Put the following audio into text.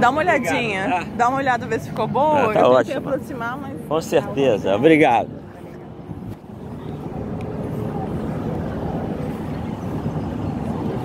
Dá uma olhadinha. Obrigado, tá? Dá uma olhada, ver se ficou boa. Ah, tá Eu ótimo. aproximar, mas... Com certeza. Obrigado.